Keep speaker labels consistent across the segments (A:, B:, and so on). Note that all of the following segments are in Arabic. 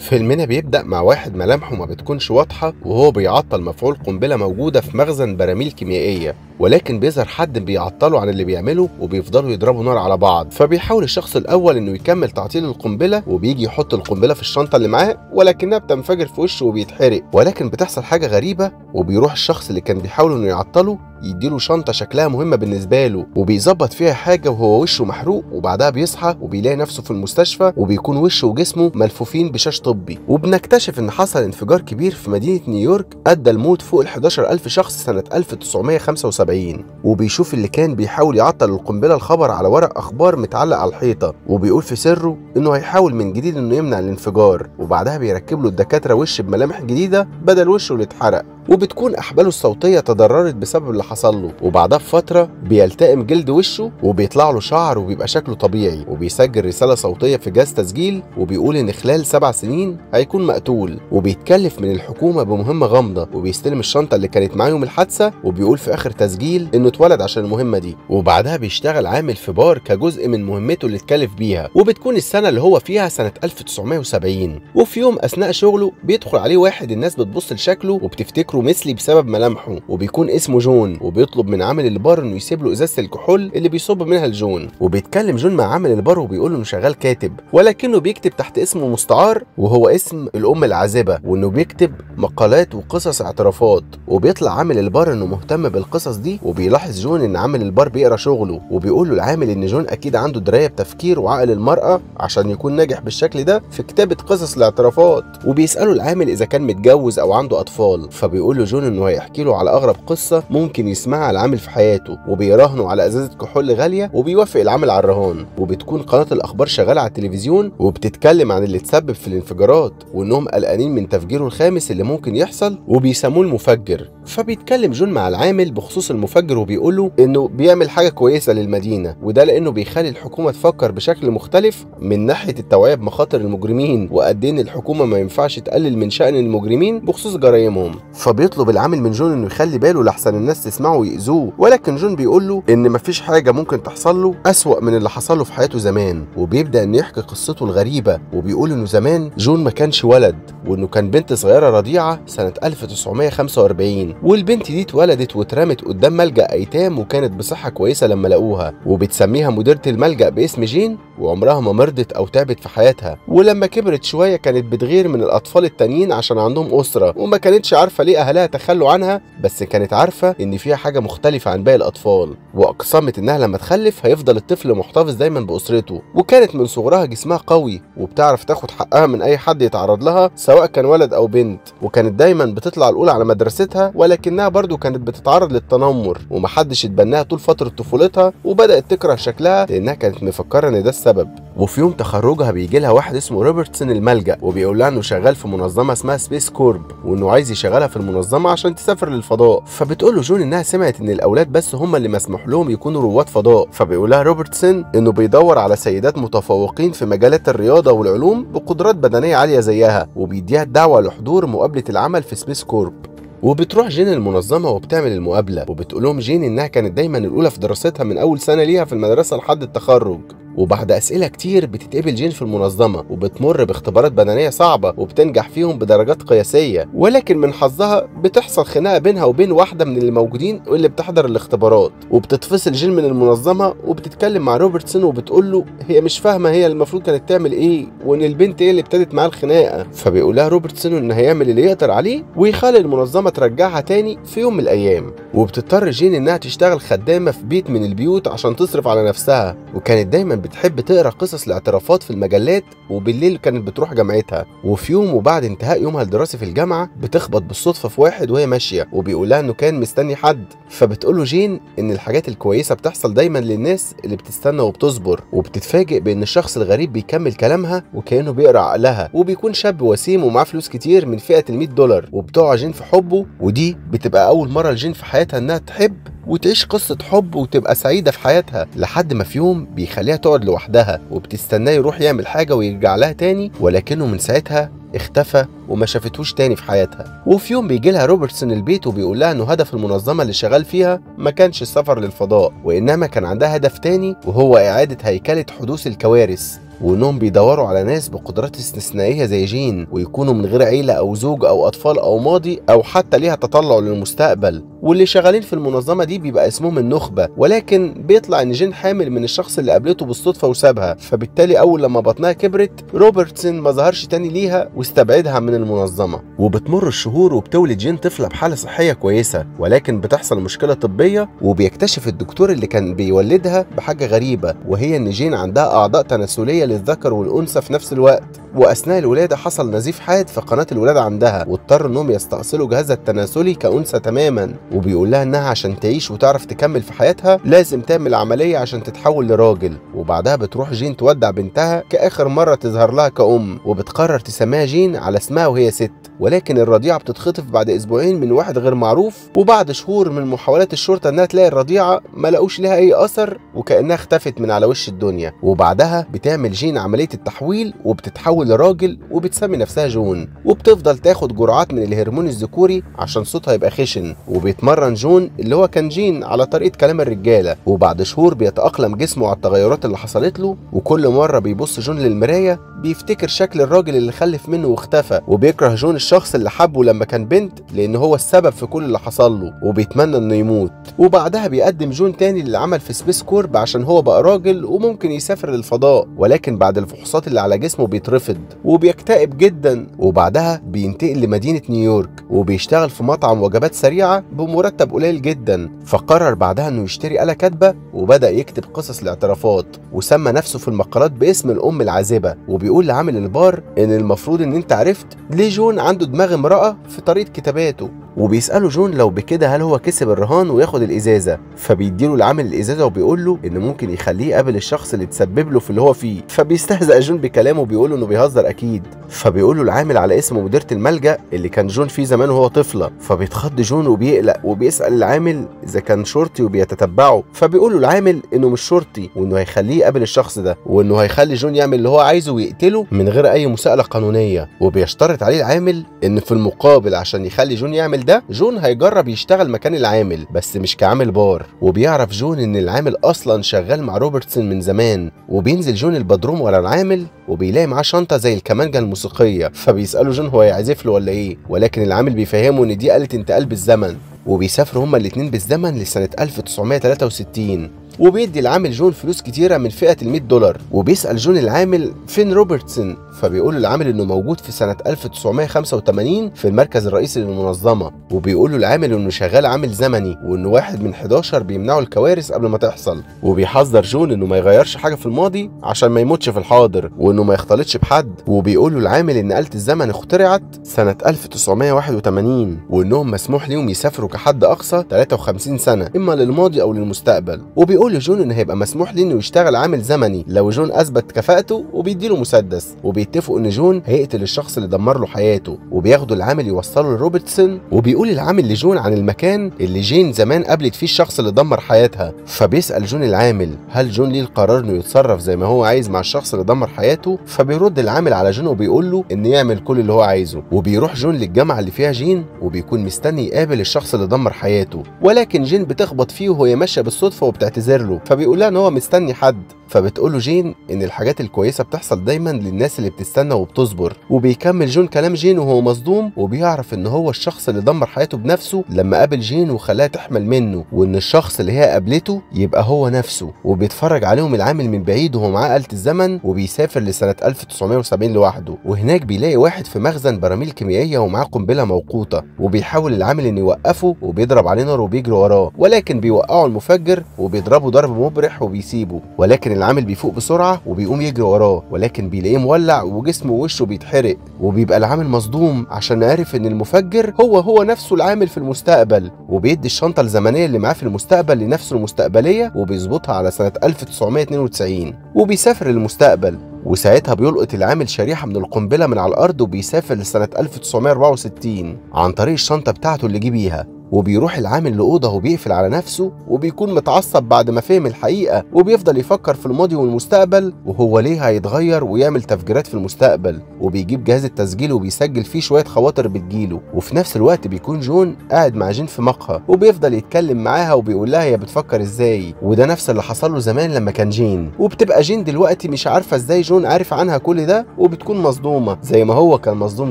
A: فيلمنا بيبدأ مع واحد ملامحه ما بتكونش واضحة وهو بيعطل مفعول قنبلة موجودة في مخزن براميل كيميائية. ولكن بيظهر حد بيعطله عن اللي بيعمله وبيفضلوا يضربوا نار على بعض. فبيحاول الشخص الأول إنه يكمل تعطيل القنبلة وبيجي يحط القنبلة في الشنطة اللي معاه ولكنها بتنفجر في وشه وبيتحرق. ولكن بتحصل حاجة غريبة وبيروح الشخص اللي كان بيحاول إنه يعطله يديله شنطة شكلها مهمة بالنسبة له وبيظبط فيها حاجة وهو وشه محروق وبعدها بيصحى وبيلاقي نفسه في المستشفى وبيكون وشه وجسمه ملفوفين بشاش طبي. وبنكتشف إن حصل انفجار كبير في مدينة نيويورك أدى لموت فوق ال 11000 شخص سنة 1975 وبيشوف اللي كان بيحاول يعطل القنبلة الخبر على ورق أخبار متعلق على الحيطة وبيقول في سره إنه هيحاول من جديد إنه يمنع الانفجار. وبعدها بيركب له الدكاترة وش بملامح جديدة بدل وشه اللي اتحرق. وبتكون أحباله الصوتية تضررت بسبب اللي حصل له. وبعدها بفترة بيلتئم جلد وشه وبيطلع له شعر وبيبقى شكله طبيعي. وبيسجل رسالة صوتية في جهاز تسجيل وبيقول إن خلال سبع سنين هيكون مقتول. وبيتكلف من الحكومة بمهمة غامضة. وبيستلم الشنطة اللي كانت معاه يوم الحادثة وبيقول في آخر تسجيل إنه اتولد عشان المهمة دي. وبعدها بيشتغل عامل في بار كجزء من مهمته اللي اتكلف بيها. وبتكون السنة اللي هو فيها سنة 1970 وفي يوم أثناء شغله بيدخل عليه واحد الناس بتبص لشكله وبتفتكره مثلي بسبب ملامحه. وبيكون اسمه جون. وبيطلب من عامل البار إنه يسيب له إزازة الكحول اللي بيصب منها لجون. وبيتكلم جون مع عامل البار وبيقول له إنه شغال كاتب ولكنه بيكتب تحت اسم مستعار وهو اسم الأم العازبة وإنه بيكتب مقالات وقصص اعترافات. وبيطلع عامل البار إنه مهتم بالقصص دي وبيلاحظ جون إن عامل البار بيقرأ شغله. وبيقول له العامل إن جون أكيد عنده دراية بتفكير وعقل المرأة عشان يكون ناجح بالشكل ده في كتابة قصص الاعترافات. وبيسأله العامل إذا كان متجوز أو عنده أطفال. فبيقول له جون إنه هيحكي له على أغرب قصة ممكن يسمعها العامل في حياته وبيراهنوا على أزازة كحول غالية وبيوافق العامل على الرهان. وبتكون قناة الأخبار شغالة على التلفزيون وبتتكلم عن اللي تسبب في الانفجارات وإنهم قلقانين من تفجيره الخامس اللي ممكن يحصل وبيسموه المفجر. فبيتكلم جون مع العامل بخصوص المفجر وبيقول له إنه بيعمل حاجة كويسة للمدينة وده لأنه بيخلي الحكومة تفكر بشكل مختلف من ناحية التوعية بمخاطر المجرمين وقد إيه الحكومة ما ينفعش تقلل من شأن المجرمين بخصوص جرايمهم فبيطلب العامل من جون إنه يخلي باله لحسن الناس تسمعه ويأذوه ولكن جون بيقول له إن مفيش حاجة ممكن تحصل له أسوأ من اللي حصل له في حياته زمان. وبيبدأ انه يحكي قصته الغريبة وبيقول إنه زمان جون ما كانش ولد وإنه كان بنت صغيرة رضيعة سنة 1945 والبنت دي اتولدت واترمت قدام ملجأ أيتام وكانت بصحة كويسة لما لقوها. وبتسميها مديرة الملجأ باسم جين وعمرها ما مرضت أو تعبت في حياتها. ولما كبرت شوية كانت بتغير من الأطفال التانيين عشان عندهم أسرة وما كانتش عارفة ليه أهلها تخلوا عنها بس كانت عارفة إن فيها حاجة مختلفة عن باقي الأطفال وأقسمت إنها لما تخلف هيفضل الطفل محتفظ دايما بأسرته وكانت من صغرها جسمها قوي وبتعرف تاخد حقها من أي حد يتعرض لها سواء كان ولد أو بنت وكانت دايما بتطلع الأولى على مدرستها ولكنها برضو كانت بتتعرض للتنمر ومحدش اتبناها طول فترة طفولتها وبدأت تكره شكلها لأنها كانت مفكرة إن ده السبب. وفي يوم تخرجها بيجي لها واحد اسمه روبرتسون الملجأ وبيقول لها إنه شغال في منظمة اسمها Space Corp وإنه عايز يشغلها في المنظمة عشان تسافر للفضاء. فبتقول له جين إنها سمعت إن الأولاد بس هم اللي مسموح لهم يكونوا رواد فضاء. فبيقول لها روبرتسون إنه بيدور على سيدات متفوقين في مجالات الرياضة والعلوم بقدرات بدنية عالية زيها وبيديها الدعوة لحضور مقابلة العمل في Space Corp. وبتروح جين المنظمة وبتعمل المقابلة وبتقول لهم جين إنها كانت دايما الأولى في دراستها من أول سنة ليها في المدرسة لحد التخرج. وبعد أسئلة كتير بتتقبل جين في المنظمة وبتمر باختبارات بدنية صعبة وبتنجح فيهم بدرجات قياسية. ولكن من حظها بتحصل خناقة بينها وبين واحدة من اللي موجودين واللي بتحضر الاختبارات. وبتتفصل جين من المنظمة وبتتكلم مع روبرتسون وبتقول له هي مش فاهمة هي المفروض كانت تعمل إيه وإن البنت هي اللي ابتدت معاه الخناقة. فبيقول لها روبرتسون إن هيعمل اللي يقدر عليه ويخلي المنظمة ترجعها تاني في يوم من الأيام. وبتضطر جين إنها تشتغل خدامة في بيت من البيوت عشان تصرف على نفسها. وكانت دايما بتحب تقرأ قصص الاعترافات في المجلات وبالليل كانت بتروح جامعتها. وفي يوم وبعد انتهاء يومها الدراسي في الجامعة بتخبط بالصدفة في واحد وهي ماشية وبيقول لها إنه كان مستني حد. فبتقول له جين إن الحاجات الكويسة بتحصل دايما للناس اللي بتستنى وبتصبر وبتتفاجئ بإن الشخص الغريب بيكمل كلامها وكأنه بيقرأ عقلها. وبيكون شاب وسيم ومعاه فلوس كتير من فئة ال 100 دولار. وبتقع جين في حبه ودي بتبقى أول مرة لجين في حياتها إنها تحب وتعيش قصة حب وتبقى سعيدة في حياتها لحد ما في يوم بيخليها تقعد لوحدها وبتستناه يروح يعمل حاجة ويرجع لها تاني ولكنه من ساعتها اختفى وما شافتهوش تاني في حياتها. وفي يوم بيجي لها روبرتسون البيت وبيقول لها إنه هدف المنظمة اللي شغال فيها ما كانش السفر للفضاء وإنما كان عندها هدف تاني وهو إعادة هيكلة حدوث الكوارث. وانهم بيدوروا على ناس بقدرات استثنائية زي جين ويكونوا من غير عيلة أو زوج أو أطفال أو ماضي أو حتى ليها تطلع للمستقبل. واللي شغالين في المنظمة دي بيبقى اسمهم النخبة ولكن بيطلع إن جين حامل من الشخص اللي قابلته بالصدفة وسابها. فبالتالي أول لما بطنها كبرت روبرتسون ما ظهرش تاني ليها واستبعدها من المنظمة. وبتمر الشهور وبتولد جين طفلة بحالة صحية كويسة ولكن بتحصل مشكلة طبية وبيكتشف الدكتور اللي كان بيولدها بحاجة غريبة وهي إن جين عندها أعضاء تناسلية للذكر والأنثى في نفس الوقت. وأثناء الولادة حصل نزيف حاد في قناة الولادة عندها واضطر إنهم يستأصلوا جهازها التناسلي كأنثى تماما. وبيقول لها إنها عشان تعيش وتعرف تكمل في حياتها لازم تعمل عملية عشان تتحول لراجل. وبعدها بتروح جين تودع بنتها كآخر مرة تظهر لها كأم. وبتقرر تسميها جين على اسمها وهي ست. ولكن الرضيعة بتتخطف بعد أسبوعين من واحد غير معروف. وبعد شهور من محاولات الشرطة إنها تلاقي الرضيعة ما لقوش لها أي أثر وكأنها اختفت من على وش الدنيا. وبعدها بتعمل جين عملية التحويل وبتتحول لراجل وبتسمي نفسها جون. وبتفضل تاخد جرعات من الهرمون الذكوري عشان صوتها يبقى خشن. وبيتمرن جون اللي هو كان جين على طريقة كلام الرجالة. وبعد شهور بيتأقلم جسمه على التغيرات اللي حصلت له. وكل مرة بيبص جون للمراية بيفتكر شكل الراجل اللي خلف منه واختفى وبيكره جون الشخص اللي حبه لما كان بنت لأن هو السبب في كل اللي حصل له وبيتمنى إنه يموت. وبعدها بيقدم جون تاني للعمل في Space Corp عشان هو بقى راجل وممكن يسافر للفضاء ولكن بعد الفحوصات اللي على جسمه بيترفض وبيكتئب جدا وبعدها بينتقل لمدينة نيويورك وبيشتغل في مطعم وجبات سريعة بمرتب قليل جدا. فقرر بعدها إنه يشتري آلة كاتبة وبدأ يكتب قصص الاعترافات وسمى نفسه في المقالات باسم الأم العازبة وبيقول لعامل البار إن المفروض إن أنت عرفت ليه جون عنده دماغ امرأة في طريقة كتاباته. وبيسأله جون لو بكده هل هو كسب الرهان وياخد الإزازة. فبيديله العامل الإزازة وبيقول له إن ممكن يخليه يقابل الشخص اللي تسبب له في اللي هو فيه. فبيستهزأ جون بكلامه وبيقول له إنه بيهزر أكيد. فبيقول له العامل على اسم مديرة الملجأ اللي كان جون فيه زمان وهو طفلة. فبيتخض جون وبيقلق وبيسأل العامل إذا كان شرطي وبيتتبعه. فبيقول له العامل إنه مش شرطي وإنه هيخليه يقابل الشخص ده وإنه هيخلي جون يعمل اللي هو عايزه ويقتله. من غير أي مساءلة قانونية وبيشترط عليه العامل إن في المقابل عشان يخلي جون يعمل ده جون هيجرب يشتغل مكان العامل بس مش كعامل بار وبيعرف جون إن العامل أصلا شغال مع روبرتسون من زمان وبينزل جون البدروم ورا العامل وبيلاقي معاه شنطة زي الكمانجة الموسيقية. فبيساله جون هو هيعزف له ولا إيه؟ ولكن العامل بيفهمه إن دي آلة انتقال بالزمن. وبيسافروا هما الاتنين بالزمن لسنة 1963 وبيدي العامل جون فلوس كتيرة من فئة ال 100 دولار. وبيسأل جون العامل فين روبرتسون فبيقول العامل إنه موجود في سنة 1985 في المركز الرئيسي للمنظمة. وبيقول له العامل إنه شغال عامل زمني وإنه واحد من 11 بيمنعوا الكوارث قبل ما تحصل. وبيحذر جون إنه ما يغيرش حاجة في الماضي عشان ما يموتش في الحاضر وإنه ما يختلطش بحد. وبيقول له العامل إن آلة الزمن اخترعت سنة 1981 وإنهم مسموح ليهم يسافروا كحد أقصى 53 سنة إما للماضي أو للمستقبل. وبيقول لجون ان هيبقى مسموح ليه إنه يشتغل عامل زمني. لو جون أثبت كفاءته وبيديله مسدس. وبيتفقوا إن جون هيقتل الشخص اللي دمر له حياته. وبياخده العامل يوصله لروبرتسون. وبيقول العامل لجون عن المكان اللي جين زمان قابلت فيه الشخص اللي دمر حياتها. فبيسأل جون العامل هل جون ليه القرار إنه يتصرف زي ما هو عايز مع الشخص اللي دمر حياته؟ فبيرد العامل على جون وبيقول له ان يعمل كل اللي هو عايزه. وبيروح جون للجامعة اللي فيها جين وبيكون مستني يقابل الشخص اللي دمر حياته. ولكن جين بتخبط فيه وهي ماشية بالصدفة وبتعتذر له. فبيقول لها إن هو مستني حد. فبتقول له جين إن الحاجات الكويسة بتحصل دايما للناس اللي بتستنى وبتصبر. وبيكمل جون كلام جين وهو مصدوم وبيعرف إن هو الشخص اللي دمر حياته بنفسه لما قابل جين وخلاها تحمل منه وإن الشخص اللي هي قابلته يبقى هو نفسه. وبيتفرج عليهم العامل من بعيد وهو معاه آلة الزمن وبيسافر لسنة 1970 لوحده. وهناك بيلاقي واحد في مخزن براميل كيميائية ومعاه قنبلة موقوتة. وبيحاول العامل انه يوقفه وبيضرب عليه نار وبيجري وراه. ولكن بيوقعه المفجر وبيضربه ضرب مبرح وبيسيبه ولكن العامل بيفوق بسرعة وبيقوم يجري وراه ولكن بيلاقيه مولع وجسمه ووشه بيتحرق وبيبقى العامل مصدوم عشان عارف إن المفجر هو هو نفسه العامل في المستقبل وبيدي الشنطة الزمنية اللي معاه في المستقبل لنفسه المستقبلية وبيظبطها على سنة 1992 وبيسافر للمستقبل وساعتها بيلقط العامل شريحة من القنبلة من على الأرض وبيسافر لسنة 1964 عن طريق الشنطة بتاعته اللي جه بيها. وبيروح العامل لأوضة وبيقفل على نفسه وبيكون متعصب بعد ما فهم الحقيقة وبيفضل يفكر في الماضي والمستقبل وهو ليه هيتغير ويعمل تفجيرات في المستقبل وبيجيب جهاز التسجيل وبيسجل فيه شوية خواطر بتجيله وفي نفس الوقت بيكون جون قاعد مع جين في مقهى وبيفضل يتكلم معاها وبيقول لها هي بتفكر إزاي وده نفس اللي حصل له زمان لما كان جين وبتبقى جين دلوقتي مش عارفة إزاي جون عارف عنها كل ده وبتكون مصدومة زي ما هو كان مصدوم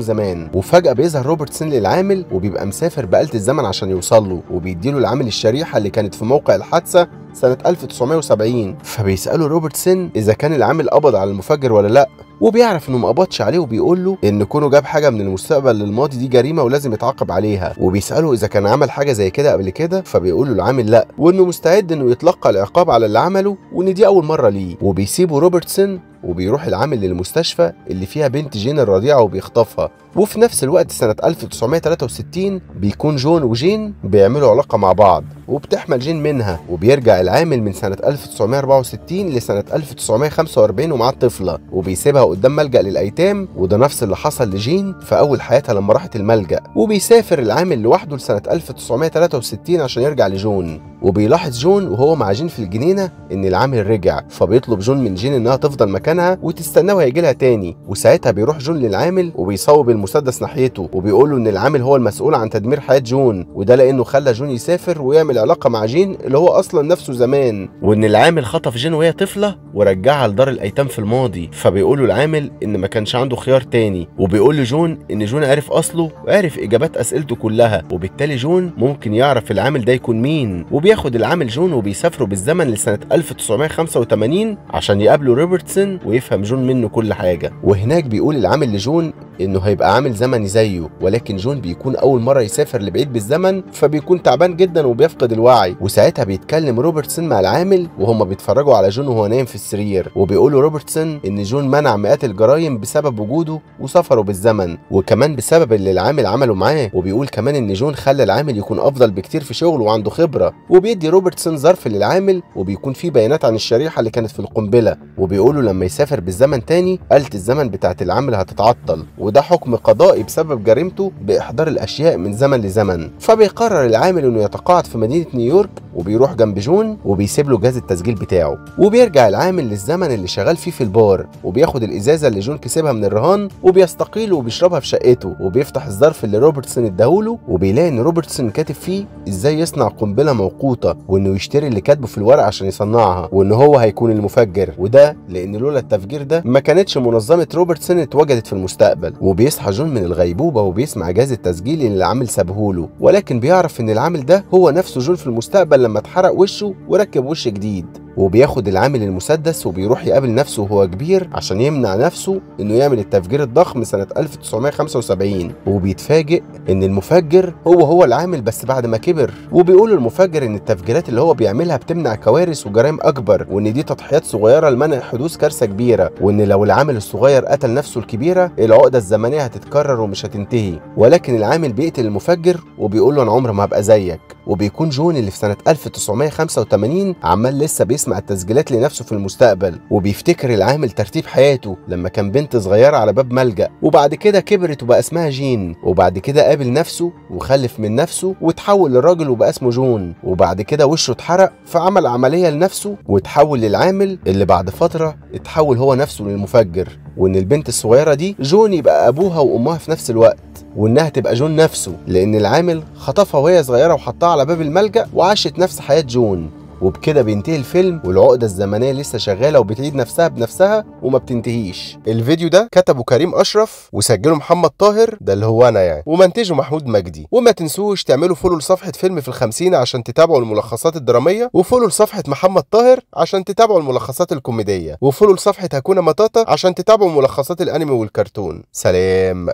A: زمان وفجأة بيظهر روبرتسون للعامل وبيبقى مسافر بآلة الزمن عشان يوصل له وبيديله العامل الشريحة اللي كانت في موقع الحادثة سنة 1970 فبيسأله روبرتسون إذا كان العامل قبض على المفجر ولا لأ وبيعرف إنه ما قبضش عليه وبيقول له إن كونه جاب حاجة من المستقبل للماضي دي جريمة ولازم يتعاقب عليها. وبيساله إذا كان عمل حاجة زي كده قبل كده فبيقول له العامل لأ وإنه مستعد إنه يتلقى العقاب على اللي عمله وإن دي أول مرة ليه. وبيسيبه روبرتسون وبيروح العامل للمستشفى اللي فيها بنت جين الرضيعة وبيخطفها. وفي نفس الوقت سنة 1963 بيكون جون وجين بيعملوا علاقة مع بعض وبتحمل جين منها وبيرجع العامل من سنة 1964 لسنة 1945 ومعاه طفلة وبيسيبها قدام ملجأ للأيتام وده نفس اللي حصل لجين في أول حياتها لما راحت الملجأ وبيسافر العامل لوحده لسنة 1963 عشان يرجع لجون وبيلاحظ جون وهو مع جين في الجنينة إن العامل رجع فبيطلب جون من جين إنها تفضل مكانها وتستناه وهيجي لها تاني. وساعتها بيروح جون للعامل وبيصوب المسدس ناحيته وبيقول له إن العامل هو المسؤول عن تدمير حياة جون. وده لأنه خلى جون يسافر ويعمل علاقة مع جين اللي هو أصلا نفسه زمان. وإن العامل خطف جين وهي طفلة ورجعها لدار الأيتام في الماضي. فبيقول له العامل إن ما كانش عنده خيار تاني. وبيقول لجون إن جون عرف أصله وعرف إجابات أسئلته كلها. وبالتالي جون ممكن يعرف العامل ده يكون مين. وبياخد العامل جون وبيسافروا بالزمن لسنة 1985 عشان يقابلوا روبرتسون ويفهم جون منه كل حاجة. وهناك بيقول العامل لجون إنه هيبقى عامل زمني زيه ولكن جون بيكون أول مرة يسافر لبعيد بالزمن فبيكون تعبان جدا وبيفقد الوعي. وساعتها بيتكلم روبرتسون مع العامل وهما بيتفرجوا على جون وهو نايم في السرير. وبيقول له روبرتسون إن جون منع مئات الجرائم بسبب وجوده وسفره بالزمن. وكمان بسبب اللي العامل عمله معاه. وبيقول كمان إن جون خلى العامل يكون أفضل بكتير في شغله وعنده خبرة. وبيدي روبرتسون ظرف للعامل وبيكون فيه بيانات عن الشريحة اللي كانت في القنبلة. وبيقول له لما يسافر بالزمن تاني آلة الزمن بتاعت العامل هتتعطل وده حكم قضائي بسبب جريمته بإحضار الأشياء من زمن لزمن. فبيقرر العامل إنه يتقاعد في مدينة نيويورك وبيروح جنب جون وبيسيب له جهاز التسجيل بتاعه. وبيرجع العامل للزمن اللي شغال فيه في البار وبياخد الإزازة اللي جون كسبها من الرهان وبيستقيل وبيشربها في شقته وبيفتح الظرف اللي روبرتسون اداهوله وبيلاقي إن روبرتسون كاتب فيه إزاي يصنع قنبلة موقوتة وإنه يشتري اللي كاتبه في الورق عشان يصنعها وإن هو هيكون المفجر. وده لأن لولا التفجير ده ما كانتش منظمة روبرتسون اتوجدت في المستقبل وبيصحى جون من الغيبوبة وبيسمع جهاز التسجيل اللي العامل سابهوله ولكن بيعرف إن العامل ده هو نفسه جون في المستقبل لما اتحرق وشه وركب وش جديد. وبياخد العامل المسدس وبيروح يقابل نفسه وهو كبير عشان يمنع نفسه إنه يعمل التفجير الضخم سنة 1975 وبيتفاجئ إن المفجر هو هو العامل بس بعد ما كبر. وبيقول المفجر إن التفجيرات اللي هو بيعملها بتمنع كوارث وجرائم أكبر وإن دي تضحيات صغيرة لمنع حدوث كارثة كبيرة. وإن لو العامل الصغير قتل نفسه الكبيرة العقدة الزمنية هتتكرر ومش هتنتهي. ولكن العامل بيقتل المفجر وبيقول له أنا عمري ما هبقى زيك. وبيكون جون اللي في سنة 1985 عمال لسه بيسمع التسجيلات لنفسه في المستقبل وبيفتكر العامل ترتيب حياته لما كان بنت صغيرة على باب ملجأ وبعد كده كبرت وبقى اسمها جين وبعد كده قابل نفسه وخلف من نفسه وتحول لراجل وبقى اسمه جون وبعد كده وشه اتحرق فعمل عملية لنفسه وتحول للعامل اللي بعد فترة اتحول هو نفسه للمفجر. وإن البنت الصغيرة دي جون يبقى أبوها وأمها في نفس الوقت وإنها تبقى جون نفسه لأن العامل خطفها وهي صغيرة وحطها على باب الملجأ وعاشت نفس حياة جون. وبكده بينتهي الفيلم والعقدة الزمنية لسه شغالة وبتعيد نفسها بنفسها وما بتنتهيش. الفيديو ده كتبه كريم أشرف وسجله محمد طاهر ده اللي هو أنا يعني. ومنتجه محمود مجدي. وما تنسوش تعملوا follow لصفحة فيلم في الخمسين عشان تتابعوا الملخصات الدرامية و follow لصفحة محمد طاهر عشان تتابعوا الملخصات الكوميدية و follow لصفحة هكونا مطاطا عشان تتابعوا ملخصات الأنمي والكرتون. سلام.